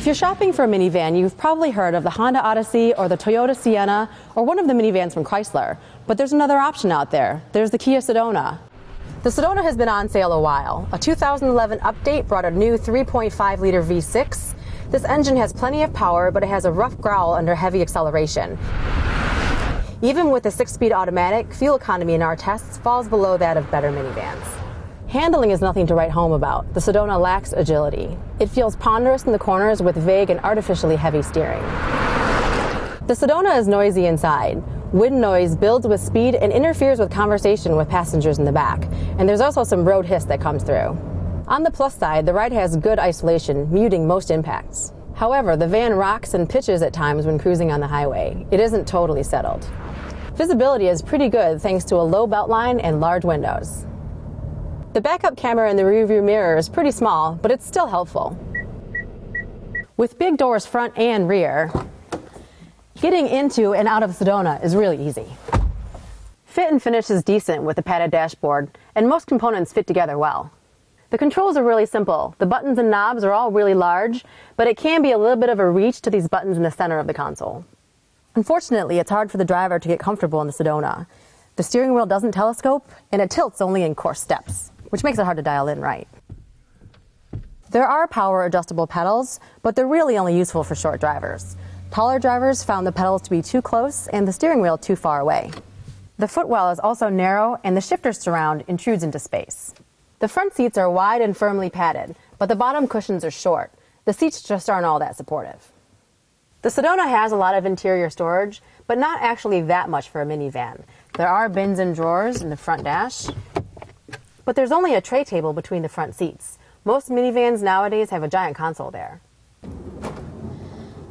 If you're shopping for a minivan, you've probably heard of the Honda Odyssey or the Toyota Sienna or one of the minivans from Chrysler. But there's another option out there. There's the Kia Sedona. The Sedona has been on sale a while. A 2011 update brought a new 3.5 liter V6. This engine has plenty of power, but it has a rough growl under heavy acceleration. Even with the six speed automatic, fuel economy in our tests falls below that of better minivans. Handling is nothing to write home about. The Sedona lacks agility. It feels ponderous in the corners with vague and artificially heavy steering. The Sedona is noisy inside. Wind noise builds with speed and interferes with conversation with passengers in the back. And there's also some road hiss that comes through. On the plus side, the ride has good isolation, muting most impacts. However, the van rocks and pitches at times when cruising on the highway. It isn't totally settled. Visibility is pretty good thanks to a low beltline and large windows. The backup camera in the rearview mirror is pretty small, but it's still helpful. With big doors front and rear, getting into and out of Sedona is really easy. Fit and finish is decent with a padded dashboard, and most components fit together well. The controls are really simple. The buttons and knobs are all really large, but it can be a little bit of a reach to these buttons in the center of the console. Unfortunately, it's hard for the driver to get comfortable in the Sedona. The steering wheel doesn't telescope, and it tilts only in coarse steps which makes it hard to dial in right. There are power adjustable pedals, but they're really only useful for short drivers. Taller drivers found the pedals to be too close and the steering wheel too far away. The footwell is also narrow and the shifter surround intrudes into space. The front seats are wide and firmly padded, but the bottom cushions are short. The seats just aren't all that supportive. The Sedona has a lot of interior storage, but not actually that much for a minivan. There are bins and drawers in the front dash, but there's only a tray table between the front seats. Most minivans nowadays have a giant console there.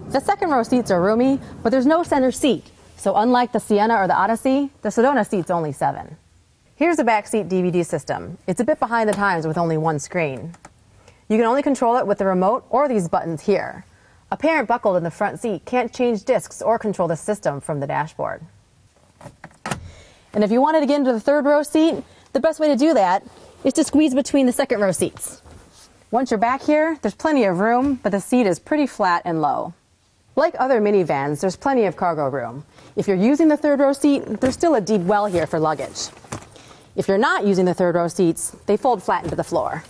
The second row seats are roomy, but there's no center seat. So unlike the Sienna or the Odyssey, the Sedona seat's only seven. Here's the backseat DVD system. It's a bit behind the times with only one screen. You can only control it with the remote or these buttons here. A parent buckled in the front seat can't change discs or control the system from the dashboard. And if you wanted to get into the third row seat, the best way to do that is to squeeze between the second row seats. Once you're back here, there's plenty of room, but the seat is pretty flat and low. Like other minivans, there's plenty of cargo room. If you're using the third row seat, there's still a deep well here for luggage. If you're not using the third row seats, they fold flat into the floor.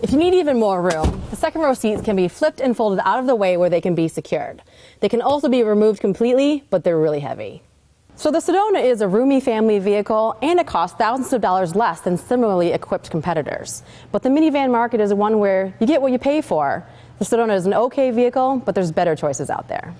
If you need even more room, second row seats can be flipped and folded out of the way where they can be secured. They can also be removed completely, but they're really heavy. So the Sedona is a roomy family vehicle and it costs thousands of dollars less than similarly equipped competitors. But the minivan market is one where you get what you pay for. The Sedona is an okay vehicle, but there's better choices out there.